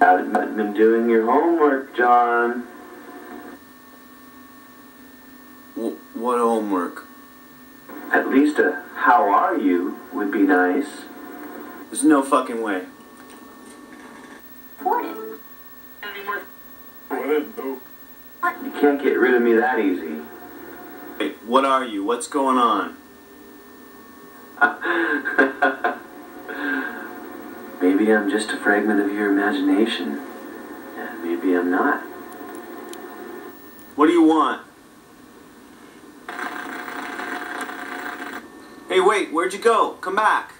Haven't been doing your homework, John. W- what homework? At least a how are you would be nice. There's no fucking way. What? You can't get rid of me that easy. Hey, what are you? What's going on? Maybe I'm just a fragment of your imagination. And maybe I'm not. What do you want? Hey, wait, where'd you go? Come back.